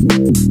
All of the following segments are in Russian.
Thank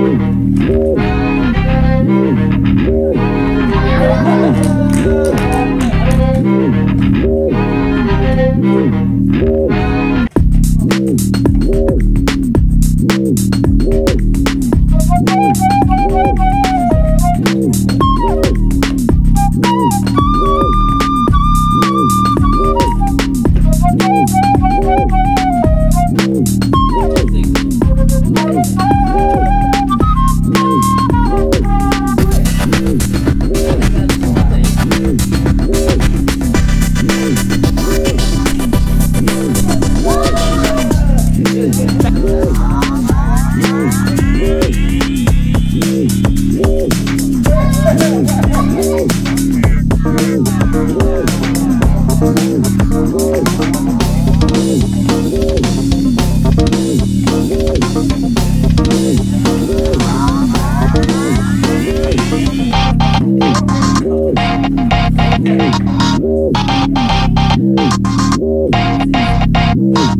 Música Mm-hmm.